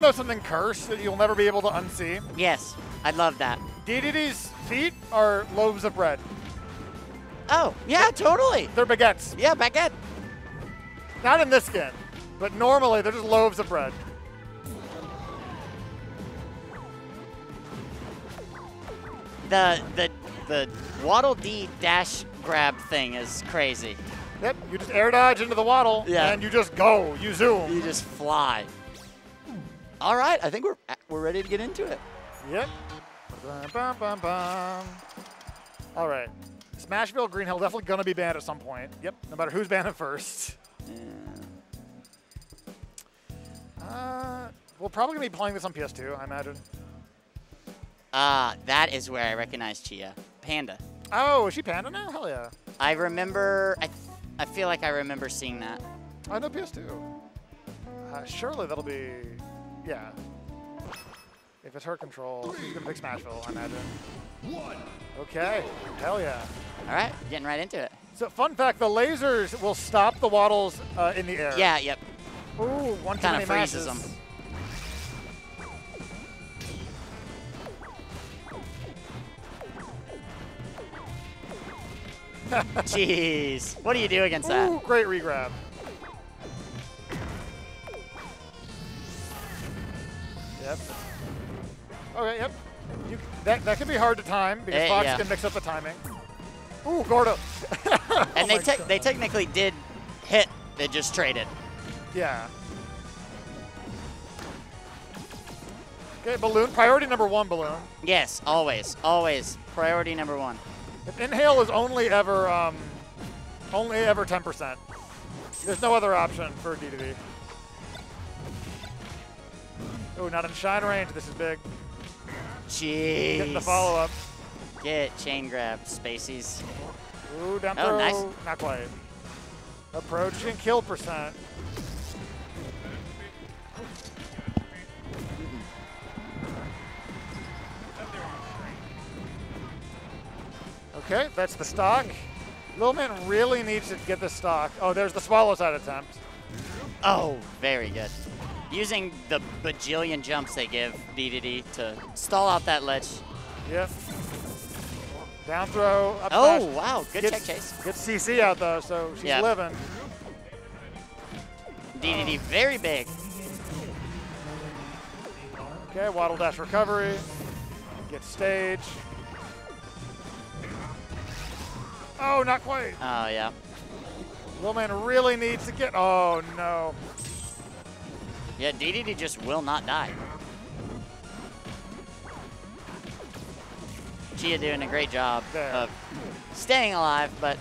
know something cursed that you'll never be able to unsee? Yes, I'd love that. DDD's feet are loaves of bread. Oh, yeah, totally. They're baguettes. Yeah, baguette. Not in this skin, but normally they're just loaves of bread. The the the Waddle D dash grab thing is crazy. Yep, you just air dodge into the waddle, Yeah. and you just go. You zoom. You just fly. All right, I think we're we're ready to get into it. Yep. Bum, bum, bum, bum. All right. Smashville Green Hill definitely gonna be banned at some point. Yep. No matter who's banned it first. Uh, we're probably gonna be playing this on PS2, I imagine. Ah, that is where I recognize Chia. Panda. Oh, is she Panda now? Hell yeah. I remember. I I feel like I remember seeing that. I know PS2. Uh, surely that'll be, yeah. If it's her control, she's gonna pick Smashville, I imagine. One. Okay. Hell yeah. All right, getting right into it. So, fun fact: the lasers will stop the waddles uh, in the air. Yeah, yep. Ooh, one too Kinda many freezes masses. them. Jeez, what do you do against that? Great regrab. Yep. Okay, yep. You, that, that can be hard to time because it, Fox yeah. can mix up the timing. Ooh, Gordo. and oh they, te they technically did hit. They just traded. Yeah. Okay, balloon. Priority number one, balloon. Yes, always, always. Priority number one. If Inhale is only ever, um, only ever 10%. There's no other option for DDD. Ooh, not in shine range. This is big. Jeez. Getting the follow-up. Get chain grab, spaces. Ooh, down oh. Nice. Not quite. Approach and kill percent. Okay, that's the stock. Little man really needs to get the stock. Oh, there's the swallow side attempt. Oh, very good. Using the bajillion jumps they give DDD to stall out that ledge. Yep. Down throw. Up Oh, wow. Good Gets- check chase. Gets CC out though, so she's Yeah. living. DDD very big. Okay, waddle dash recovery. Get stage. Oh, not quite. Oh, yeah. Little man really needs to get. Oh no. Yeah, DDD just will not die. Chia doing a great job There. of staying alive, but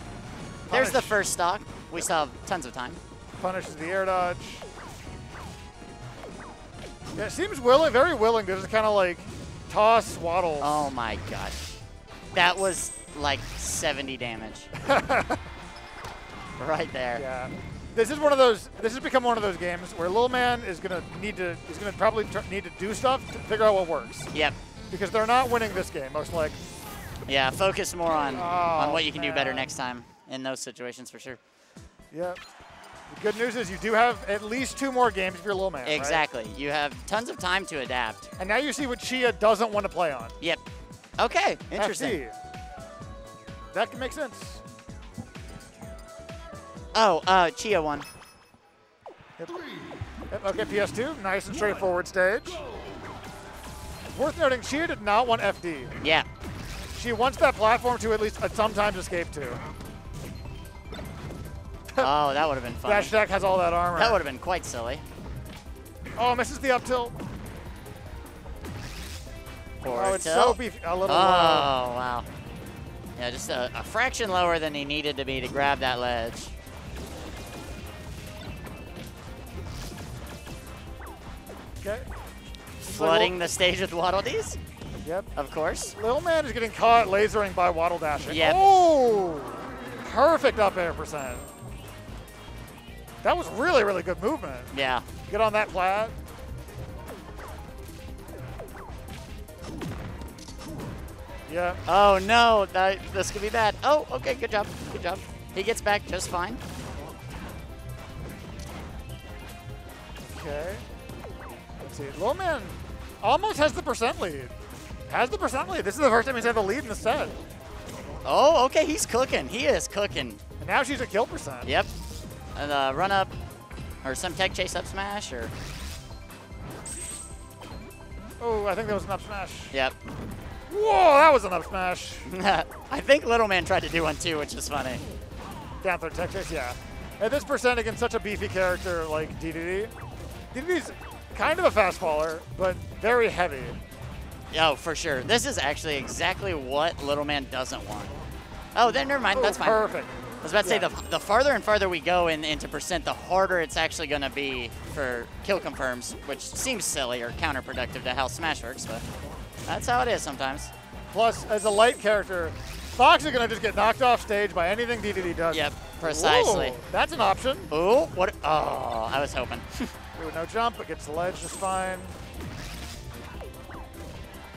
there's the first stock. We still have tons of time. Punishes the air dodge. Yeah, it seems willing, very willing to just kind of like toss waddles. Oh my gosh. That was like 70 damage. right there. Yeah. This is one of those. This has become one of those games where little man is gonna need to. Is gonna probably tr- need to do stuff to figure out what works Yep. because they're not winning this game most likely. Yeah, focus more on, oh, on Oh, what you can do better next time in those situations for sure. Yep. The good news is you do have at least two more games if you're a little man. right? Exactly. You have tons of time to adapt. And now you see what Chia doesn't want to play on. Yep. Okay, interesting. That can make sense. Oh, uh, Chia won. Yep. Yep, Okay, PS2, nice and straightforward stage. Worth noting, Chia did not want FD. Yeah. She wants that platform to at least at sometimes escape to. Oh, that would have been fun. Dash Attack has all that armor. That would have been quite silly. Oh, misses the up tilt. Forward Oh, it's tilt. so beefy. A Oh, little low. wow. Yeah, just a, a fraction lower than he needed to be to grab that ledge. Flooding the stage with Waddle Dees, Yep. of course. Little man is getting caught lasering by waddle dashing. Yep. Oh, perfect up air percent. That was really, really good movement. Yeah. Get on that plat. Yeah. Oh no, that, this could be bad. Oh, okay, good job, good job. He gets back just fine. Okay. Let's see. Little Man almost has the percent lead. Has the percent lead. This is the first time he's had the lead in the set. Oh, okay, he's cooking. He is cooking. And now she's at kill percent. Yep. And uh, run up, or some tech chase up smash, or Oh, I think that was an up smash. yep. Whoa, that was an up smash. I think Little Man tried to do one too, which is funny. Down throw tech chase, yeah. At this percent against such a beefy character like DDD, DDD's kind of a fast faller, but very heavy. Oh, for sure. This is actually exactly what Little Man doesn't want. Oh, then never mind. Oh, That's fine. Perfect. I was about to say the, the farther and farther we go in, into percent, the harder it's actually going to be for kill confirms, which seems silly or counterproductive to how Smash works, but that's how it is sometimes. Plus, as a light character, Fox is going to just get knocked off stage by anything DDD does. Yep, precisely. Whoa, that's an option. Ooh, what? Oh, I was hoping. Ooh, no jump, but gets the ledge just fine.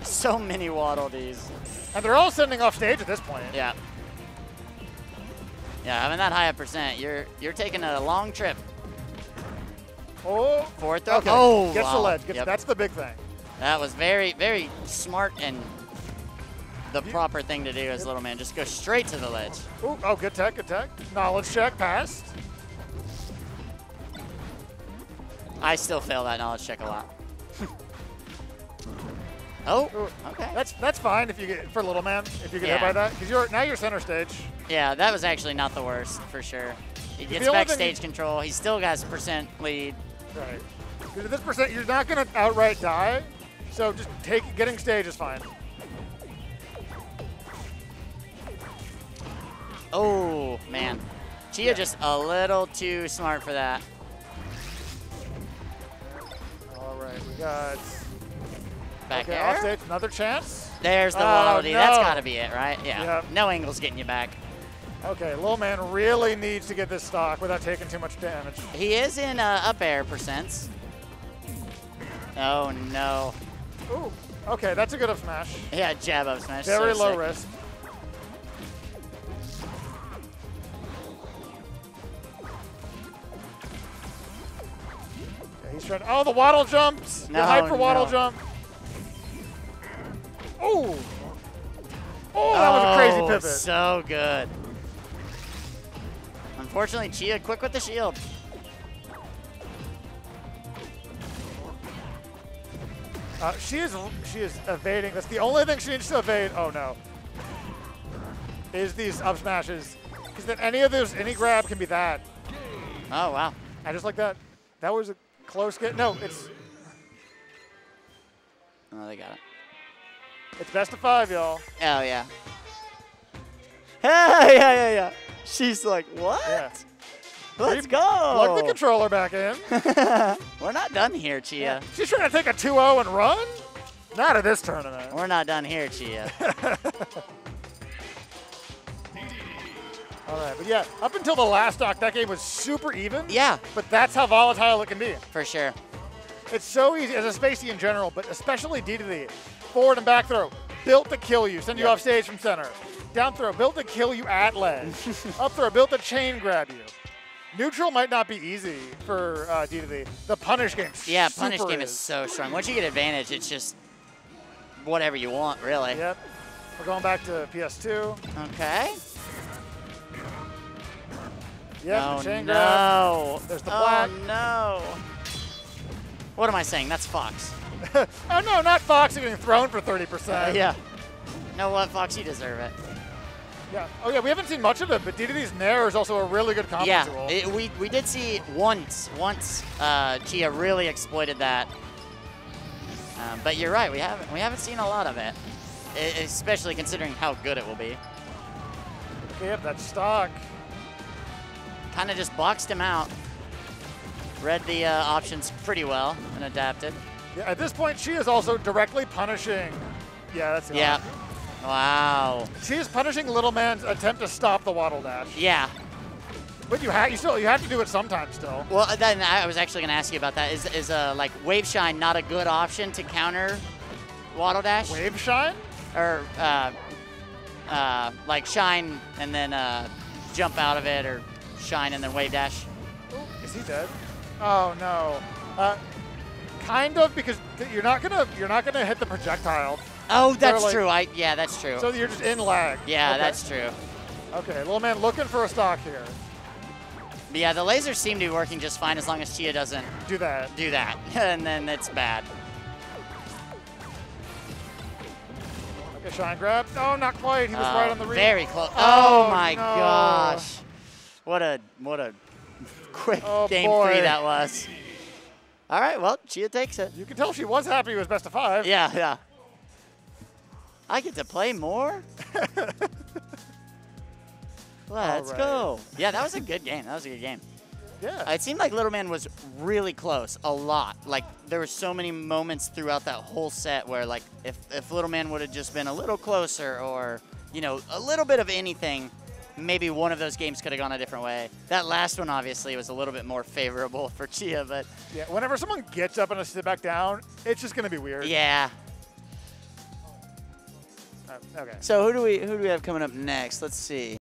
so many Waddle Dees. And they're all sending off stage at this point. Yeah. Yeah, having that high a percent, you're you're taking a long trip. Oh, Forward throw. okay. Oh, oh, gets the ledge. Gets, Yep. That's the big thing. That was very, very smart and the proper thing to do as little man. Just go straight to the ledge. Ooh, oh, good tech, good tech. Knowledge check passed. I still fail that knowledge check a lot. oh, okay. That's that's fine if you get for little man if you get hit by that because you're now you're center stage. Yeah, that was actually not the worst for sure. He gets back stage he- control. He still got his percent lead. Right. at this percent, you're not gonna outright die. So just take getting stage is fine. Oh man, Chia just a little too smart for that. All right, we got Back okay air. Another chance. There's the Oh, Dee. That's no. got to be it, right? Yeah. Yep. No angle's getting you back. Okay, little man really needs to get this stock without taking too much damage. He is in uh, up air percents. Oh no. Ooh. Okay, that's a good up smash. Yeah, jab up smash. Very so low sick. risk. Trying. Oh, the waddle jumps. No, the hyper waddle no. jump. Oh. Oh, that was a crazy Oh, pivot. So good. Unfortunately, Chia quick with the shield. Uh, she is she is evading. That's the only thing she needs to evade. Oh no. Is these up smashes? Because then any of those any grab can be that. Oh wow. I just like that. That was a close get. No, it's Oh, they got it. it's best of five, y'all. Oh yeah. Hey, yeah, yeah, yeah. She's like, what? Yeah. Let's go. Plug the controller back in. We're not done here, Chia. She's trying to take a 2-0 and run? Not at this tournament. We're not done here, Chia. All right, but yeah, up until the last stock, that game was super even. yeah, But that's how volatile it can be. for sure. It's so easy as a spacey in general, but especially DDD. Forward and back throw, built to kill you, send you Yep. off stage from center. Down throw, built to kill you at ledge. Up throw, built to chain grab you. Neutral might not be easy for uh, DDD. The punish game. Yeah, punish game is so strong. Once you get advantage, it's just whatever you want, really. Yep. We're going back to PS2. Okay. Yep, oh chain grab. no. There's the oh no. What am I saying? That's Fox. oh no, not Fox getting thrown for 30%. yeah. know what, Fox? You deserve it. Yeah. Oh yeah, we haven't seen much of it, but DDD's Nair is also a really good combo Yeah, tool. it, we, we did see once, once uh, Chia really exploited that. Um, but you're right, we haven't we haven't seen a lot of it, especially considering how good it will be. Okay, yep, that's stock. Kind of just boxed him out. Read the uh, options pretty well and adapted. Yeah, at this point, she is also directly punishing. Yeah, that's it. Yeah. Wow. She is punishing Little Man's attempt to stop the waddle dash. Yeah. But you have you still you have to do it sometimes still. Well, then I was actually going to ask you about that. Is is uh, like wave shine not a good option to counter waddle dash Wave shine? or uh, uh, like shine and then uh, jump out of it or shine and then wave dash? Is he dead? Oh no. Uh, Kind of because you're not gonna you're not gonna hit the projectile, Oh, that's like- true. I yeah, that's true. so you're just in lag. yeah, Okay. that's true. okay. Little man looking for a stock here. But yeah, the lasers seem to be working just fine as long as Chia doesn't Do that. do that, and then it's bad. Okay, shine grab. No, not quite. He was Uh, right on the read. Very close. Oh, Oh, my no. gosh. What a what a quick Oh, game boy. three that was. All right, well, Chia takes it. You can tell she was happy it was best of five. Yeah, yeah. I get to play more? Let's right. go. Yeah, that was a good game. That was a good game. Yeah. It seemed like Little Man was really close, a lot. Like there were so many moments throughout that whole set where, like, if if Little Man would have just been a little closer, or you know, a little bit of anything, maybe one of those games could have gone a different way. That last one obviously was a little bit more favorable for Chia, but yeah. Whenever someone gets up and a sit back down, it's just gonna be weird. yeah. Uh, okay. So who do we who do we have coming up next? Let's see.